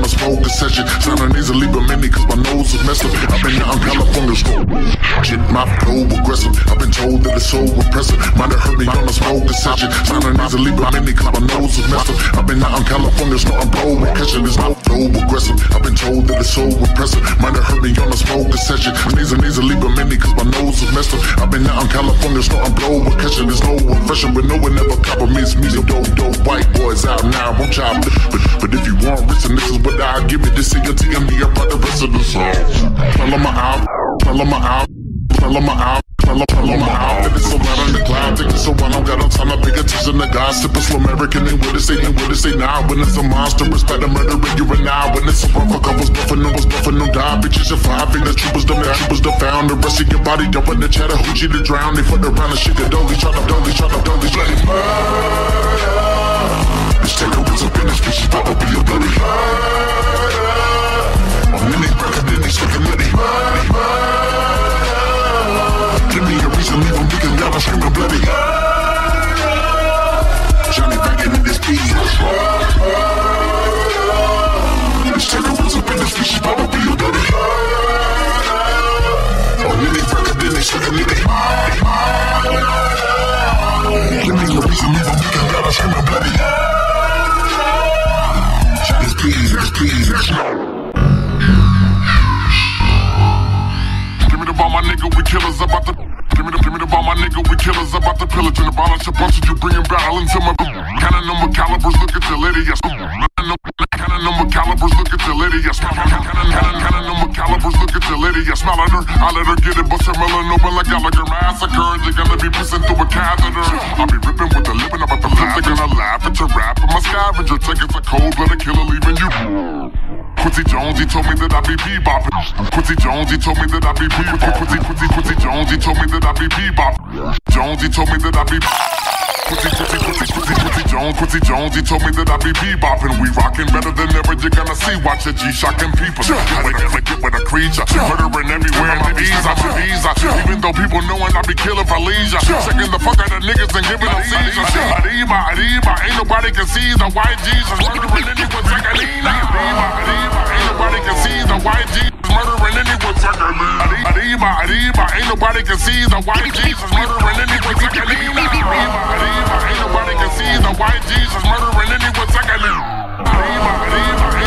on a smoking session. Sounding easily, but many cause my nose is messed up. I've been out in California, shit, my flow aggressive. I've been told that it's so repressive. Might have heard me on a smoking session. Sounding easily, but many cause my nose is messed up. I've been out in California, snorting blow and catching this no flow aggressive. I've been told that it's so repressive. Might have heard me on a smoking session. Sneezing easily, but many cause my nose up. I've been out in California, snorting blow and catching this no refreshing, but no one ever compliments me. So dope, dope white boys out now, won't y'all? But, but if you want rich, and this is what I give it. This is your TMD about the rest of the song. 'em my out, 'em my out, 'em my out. Tell 'em, tell 'em my out, that it's loud on the cloud. Take it so I don't got no time to pay attention to God. Sipping Slumerican, and what it say, and what it say now. When it's a monster, respect the murdering you and now. When it's a rough, a couple's buffing, no was buffing, no die. Bitches are five, the troopers, the troopers, the found. The rest of your body, dump in the Chattahoochee to drown. They put around and shit, the doggy, try to doggy, try to doggy, bloody murder. This taker was up in this bitch, to be a bloody murder. Pillage abolish a bunch of you bringing battle into my. Cannon number calibers, look at your lady, yes. Cannon number calibers, look at your lady, yes. Cannon number calibers, look at your lady, yes. Smile at her, I let her get it, bust her melanoma like Gallagher massacre. You're gonna be pissing through a catheter. I'll be ripping with the lip and about the lip, they're gonna laugh at your rap. I'm a scavenger, take it a cold blooded killer, leaving you. Quincy Jones, he told me that I be bebopping. Quincy Jones, he told me that I be bebopping. Quincy, Quincy, Quincy Jones, he told me that I be bebopping. Jones, he told me that I be. Quincy, Quincy, Quincy, Quincy, Quincy Jones, Quincy Jones, he told me that I be bebopping. We rocking better than you're gonna see. Watch your G shocking people. Get with, get with, get with a creature. Murdering everywhere in the visa, the visa. Even though people knowing I be killing for leisure. Checking the fuck out of niggas and giving them seizures. Arriba, arriba, ain't nobody can see the white Jesus. Murdering anyone, Zacalina. Arriba, arriba, ain't nobody can see the white Jesus. Murdering anyone, Zacalina. Arriba, arriba, ain't nobody can see the white Jesus. Murdering anyone, Zacalina. Arriba, arriba, ain't nobody can see the white Jesus. Murdering anyone, Zacalina. Arriba, arriba,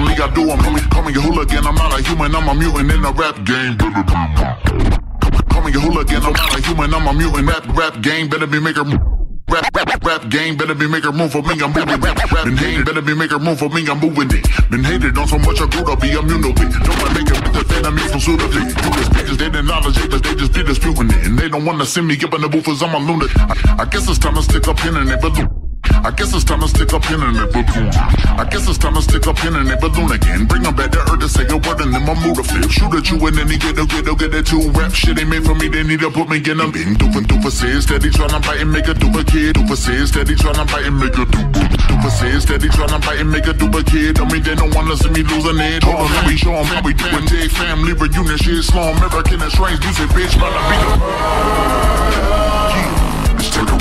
personally I do. I'm call me a hooligan. I'm not a human. I'm a mutant in the rap game. Me a hooligan, I'm not a human, I'm a mutant. Rap, rap game, better be making. Rap, rap, rap game, better be making room for me. I'm moving. Rap, rap game, better be making room for me. I'm moving it. Been hated on so much, I grew to be immune to it. Don't want to make it with the enemy from suitably. You the speakers, they knowledge it, but they just be disputing it. And they don't to see me up in the booth as I'm a lunatic. I, I guess it's time to stick up in and it balloon. I guess it's time to stick a pin in that balloon. I guess it's time to stick a pin in that balloon again. Bring them back to earth to say a word and then my mood to flip. Shoot at you and then he get a get a get a two rap. Shit ain't made for me, they need to put me in a bin. Doofin' doofa says that he tryna bite and make a doofa kid. Doofa says that he tryna bite and make a doofa. Doofa says that he tryna bite and make a doofa kid. I mean, they don't wanna see me losing it. Hold on, let me show them how we do it. Big family reunion, shit, Slumerican and strange music, bitch. About be the. Yeah. Let's take a